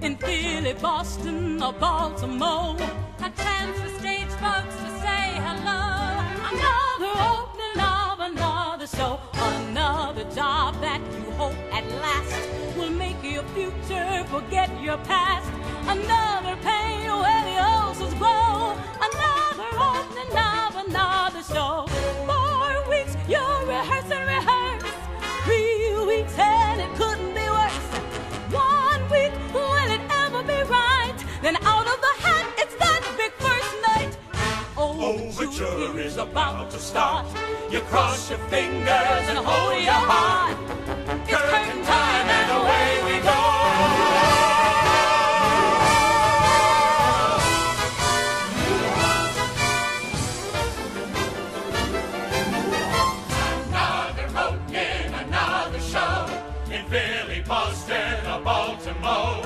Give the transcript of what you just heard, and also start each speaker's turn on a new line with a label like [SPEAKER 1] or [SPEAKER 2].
[SPEAKER 1] Philly, Boston, or Baltimore. A chance for stage folks to say hello. Another opening of another show. Another job that you hope at last will make your future forget your past.
[SPEAKER 2] Overture is about to start. You cross your fingers and hold your heart.
[SPEAKER 1] It's curtain time
[SPEAKER 2] and away we go. Another opening, another show in Philly, Boston, or Baltimore.